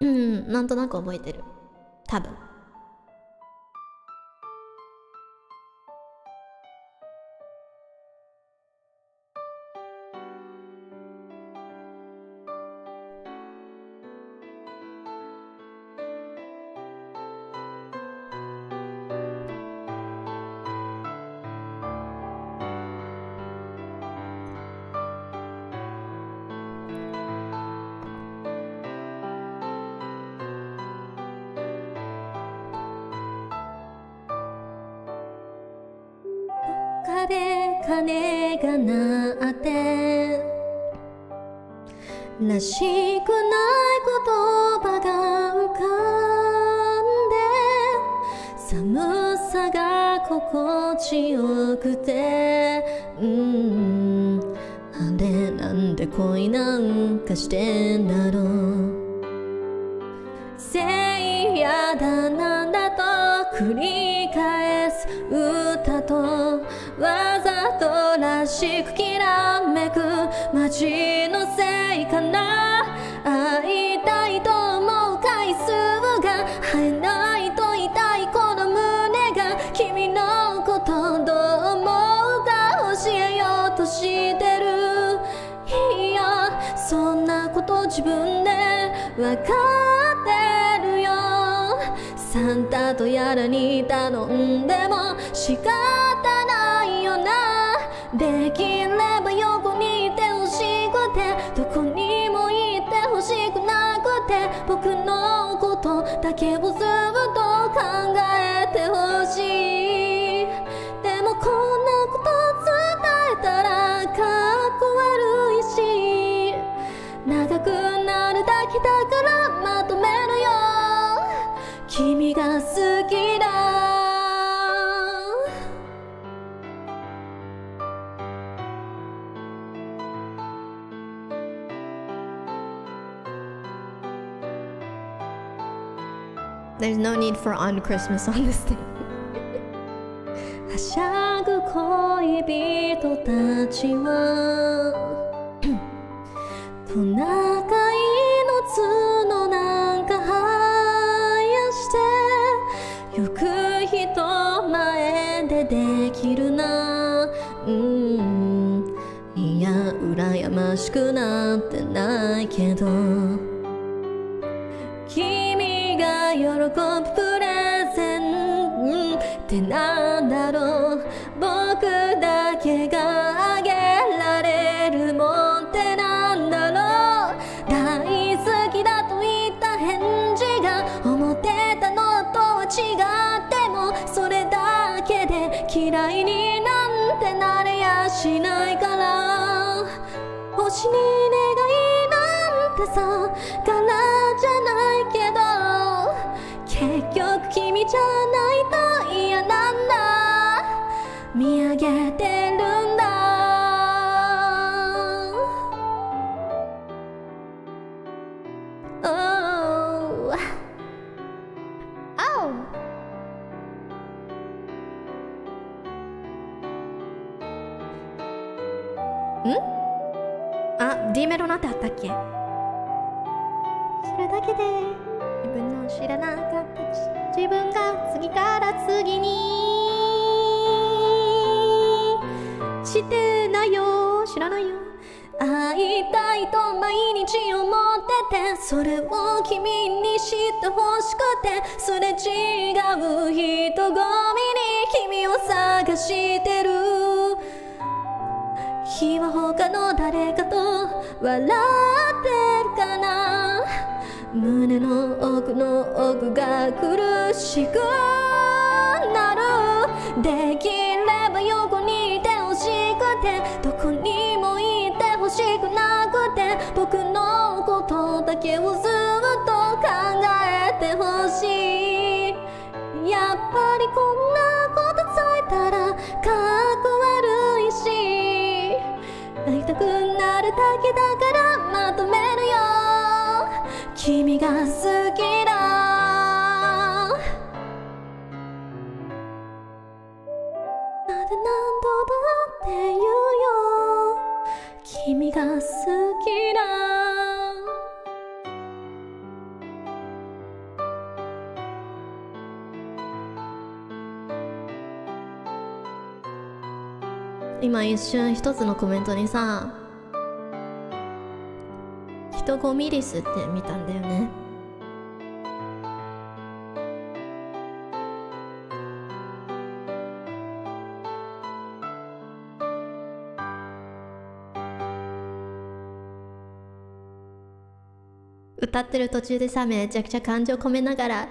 うんなんとなく覚えてる。多分。で鐘が鳴って。らしくない言葉が浮かんで寒さが心地よくて。うん。あれなんで恋なんかしてんだろう。しくきらめく街のせいかな会いたいと思う回数が会えないと痛いこの胸が君のことどう思うか教えようとしてる。いやそんなこと自分でわかってるよ。サンタとやらに頼んでも仕方ないよな。できれば横にいてほしくてどこにもいてほしくなくて僕のことだけをずっと考えてほしい。でもこんなこと伝えたらかっこ悪いし長くなるだけだからまとめるよ。君が好きだ。There's no need for on Christmas on this thing はしゃぐ恋人たちはトナカイの角なんか生やしてよく人前でできるなうんいや羨ましくなってないけど喜ぶプレゼンってなんだろう僕だけがあげられるもんってなんだろう大好きだと言った返事が思ってたのとは違ってもそれだけで嫌いになんてなれやしないから。星に願いなんてさあ D メロなんてあったっけ？それだけで。自分の知らなかった。自分が次から次に。してないよ。知らないよ。会いたいと毎日思ってて。それを君に知ってほしくて。すれ違う人混みに君を探してる。日は他の誰かと笑ってるかな？胸の奥の奥が苦しくなる。できれば横にいてほしくてどこにもいてほしくなくて僕のことだけをずたくなるだけだからまとめるよ君が好きだなぜ何度だって言うよ君が好き今一瞬一つのコメントにさ人5ミリスって見たんだよね。歌ってる途中でさめちゃくちゃ感情込めながら